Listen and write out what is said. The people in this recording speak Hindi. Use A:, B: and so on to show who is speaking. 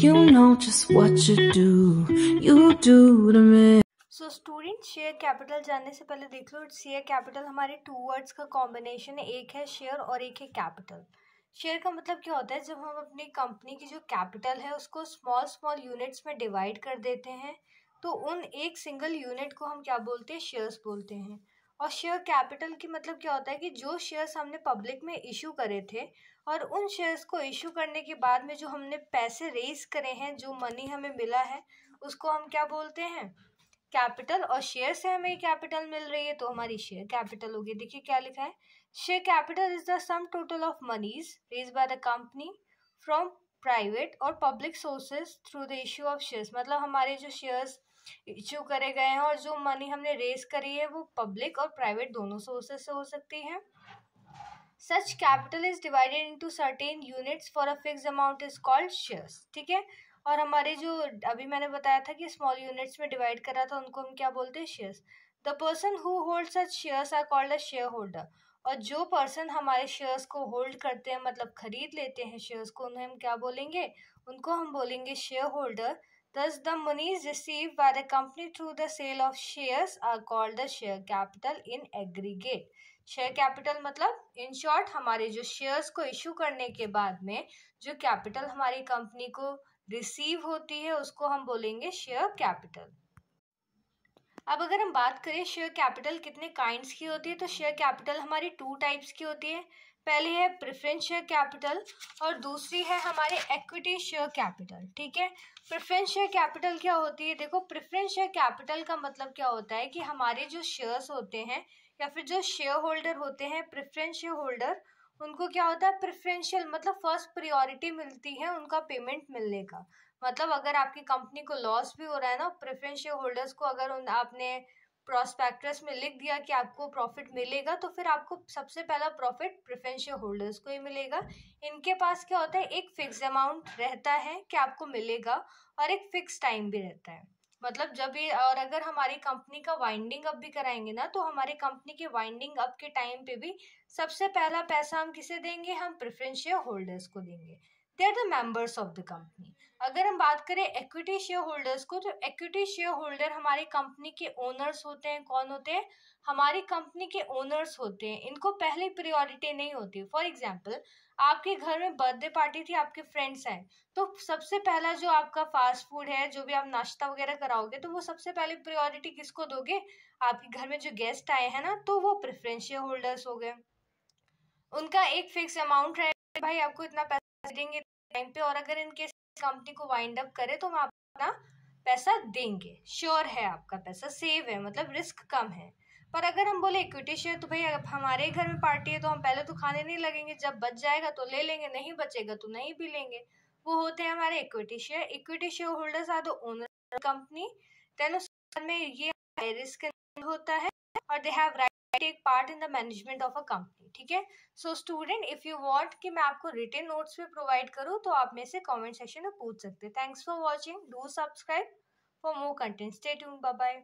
A: You know just what you do, you do to me.
B: So student share capital जानने से पहले देख लो शेयर कैपिटल हमारे टू वर्ड्स का कॉम्बिनेशन है एक है शेयर और एक है कैपिटल शेयर का मतलब क्या होता है? जब हम अपनी कंपनी की जो कैपिटल है उसको स्मॉल स्मॉल यूनिट्स में डिवाइड कर देते हैं तो उन एक सिंगल यूनिट को हम क्या बोलते हैं? शेयर्स बोलते हैं. और शेयर कैपिटल की मतलब क्या होता है कि जो शेयर्स हमने पब्लिक में इशू करे थे और उन शेयर्स को इशू करने के बाद में जो हमने पैसे रेज करे हैं, जो मनी हमें मिला है, उसको हम क्या बोलते हैं? कैपिटल और शेयर से हमें कैपिटल मिल रही है तो हमारी शेयर कैपिटल होगी। देखिए क्या लिखा है? Share capital is the sum total of monies raise by the company from private और public sources through the issue of shares मतलब हमारे जो शेयर्स इशू करे गए हैं और जो मनी हमने रेज करी है वो पब्लिक और प्राइवेट दोनों सोर्सेज से हो सकती है। Such capital is divided into certain units for a fix amount is called shares ठीक है? और हमारे जो, अभी मैंने बताया था कि स्मॉल यूनिट्स में डिवाइड करा था, उनको हम क्या बोलते हैं? Shares the person who hold such shares are called a share holder और जो पर्सन हमारे शेयर्स को होल्ड करते हैं मतलब खरीद लेते हैं शेयर्स को, उन्हें हम क्या बोलेंगे? उनको हम बोलेंगे share holder Thus, the monies received by the company through the sale of shares are called the share capital in aggregate. Share capital मतलब इन शॉर्ट हमारे जो शेयर्स को इशू करने के बाद में जो कैपिटल हमारी कंपनी को रिसीव होती है उसको हम बोलेंगे शेयर कैपिटल अब अगर हम बात करें शेयर कैपिटल कितने काइंड्स की होती है तो शेयर कैपिटल हमारी टू टाइप्स की होती है पहली है प्रेफरेंस शेयर कैपिटल और दूसरी है हमारे एक्विटी शेयर कैपिटल ठीक है? प्रेफरेंस शेयर कैपिटल क्या होती है? देखो प्रेफरेंस शेयर कैपिटल का मतलब क्या होता है कि हमारे जो शेयर्स होते हैं या फिर जो शेयर होल्डर होते हैं प्रेफरेंस शेयर होल्डर उनको क्या होता है? प्रेफरेंशियल मतलब फ़र्स्ट प्रियोरिटी मिलती है उनका पेमेंट मिलने का। मतलब अगर आपकी कंपनी को लॉस भी हो रहा है ना प्रेफरेंस शेयर होल्डर्स को अगर आपने प्रोस्पेक्टस में लिख दिया कि आपको प्रॉफिट मिलेगा तो फिर आपको सबसे पहला प्रॉफिट प्रेफरेंशियल होल्डर्स को ही मिलेगा। इनके पास क्या होता है, एक फिक्स अमाउंट रहता है कि आपको मिलेगा और एक फिक्स टाइम भी रहता है। मतलब जब ये, और अगर हमारी कंपनी का वाइंडिंग अप भी कराएँगे ना तो हमारी कंपनी के वाइंडिंग अप के टाइम पे भी सबसे पहला पैसा हम किसे देंगे? हम प्रेफरेंशियल होल्डर्स को देंगे। They are the members of the company अगर हम बात करें इक्विटी शेयर होल्डर्स को तो इक्विटी शेयर होल्डर हमारी कंपनी के ओनर्स होते हैं। कौन होते हैं? हमारी कंपनी के ओनर्स होते हैं। इनको पहले प्रियोरिटी नहीं होती। फॉर एग्ज़ाम्पल आपके घर में बर्थडे पार्टी थी, आपके फ्रेंड्स हैं। तो सबसे पहला जो आपका फास्ट फ़ूड है, जो भी आप नाश्ता वगैरह कराओगे तो वो सबसे पहले प्रियोरिटी किसको दोगे? आपके घर में जो गेस्ट आए हैं ना तो वो प्रेफरेंस शेयर होल्डर्स हो गए। उनका एक फिक्स अमाउंट रहे भाई, आपको इतना पैसा देंगे टाइम पे और अगर इनके कंपनी को वाइंड अप करे तो हम अपना पैसा देंगे। श्योर है आपका पैसा सेव है मतलब रिस्क कम है। पर अगर हम बोले इक्विटी शेयर तो भाई हमारे घर में पार्टी है तो हम पहले तो खाने नहीं लगेंगे। जब बच जाएगा तो ले लेंगे, नहीं बचेगा तो नहीं भी लेंगे। वो होते हैं हमारे equity share equity share holders are the owner company then उस में ये हाई रिस्क होता है, और they have right take part in the management of a company ठीक है? So student if you want कि मैं आपको रिटर्न नोट्स भी प्रोवाइड करूँ तो आप मेरे से कमेंट सेक्शन में पूछ सकते हैं। Thanks for watching do subscribe for more content stay tune bye bye